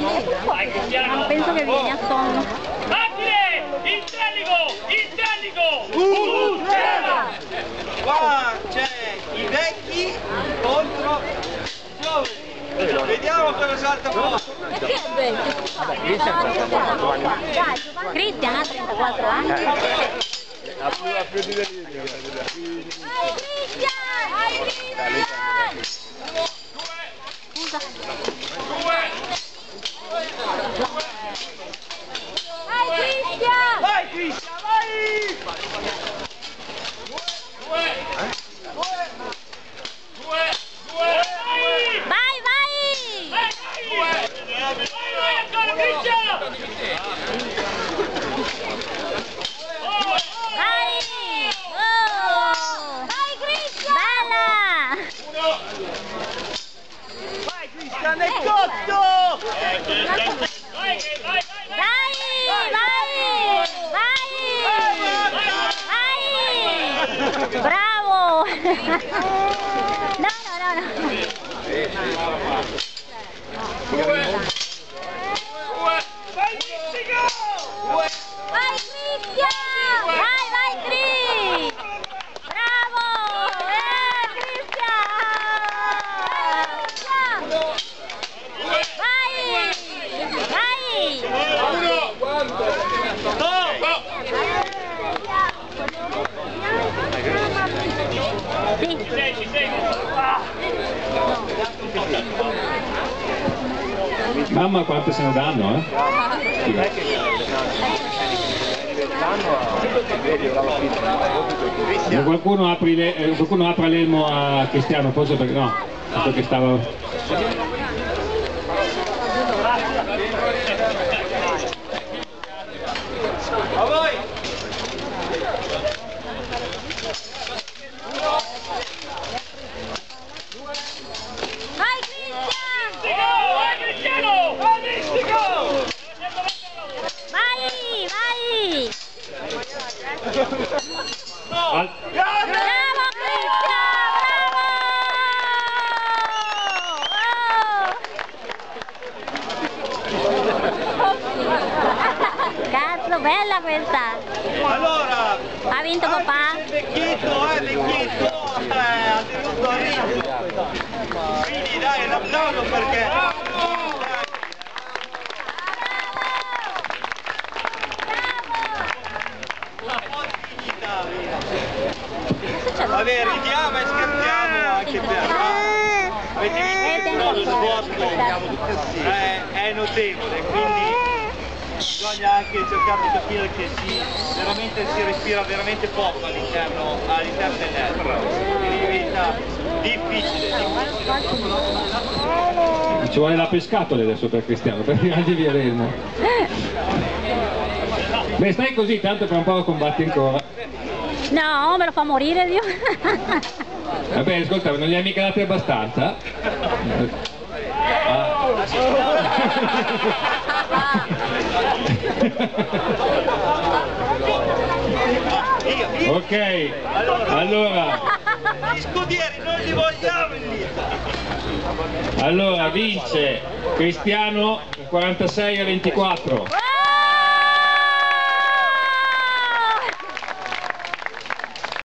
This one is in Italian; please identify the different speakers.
Speaker 1: Non penso che vieni a sonno.
Speaker 2: Macchine! Intelligo! Intelligo!
Speaker 3: Uh, Qua c'è i vecchi contro i giovani. Vediamo cosa salta fuori.
Speaker 1: Perché è vecchio? Cristian ha 34 anni.
Speaker 4: Ha più.
Speaker 1: Vai Bravo! No, no, no, no. Vai Cristian! Vai, vai Cris! Bravo! Eh, Cristian! Vai! Vai! Sì.
Speaker 5: Mamma quante se ne danno, eh? Se qualcuno, apri le- eh, qualcuno apra l'elmo a Cristiano, forse perché no, perché stava...
Speaker 3: A voi!
Speaker 1: Vai Cristian!
Speaker 2: Vai, Cristiano!
Speaker 1: Vai! Vai!
Speaker 5: Al-
Speaker 1: Bravo Cristian! Bravo! Cazzo, bella questa!
Speaker 3: Allora,
Speaker 1: Ha vinto papà?
Speaker 3: il vecchietto, eh, vecchietto, eh, ha tenuto a ritmo. Quindi dai, un applauso perché... Via. Vabbè, ridiamo e scherziamo anche per... Avete visto che lo sbotto è, è notevole, quindi bisogna anche cercare di capire che si, veramente si respira veramente poco all'interno all'interno dell'erba, quindi diventa difficile, difficile.
Speaker 5: Ci vuole la pescatole adesso per Cristiano, per tirargli via l'elmo. Beh, stai così, tanto fra un po' combatti ancora.
Speaker 1: No, me lo fa morire Dio.
Speaker 5: Vabbè, ascolta, non gli hai mica dati abbastanza?
Speaker 3: Via, via.
Speaker 5: Ok, allora,
Speaker 3: Gli scudieri non li vogliamo lì!
Speaker 5: allora vince Cristiano 46 a 24.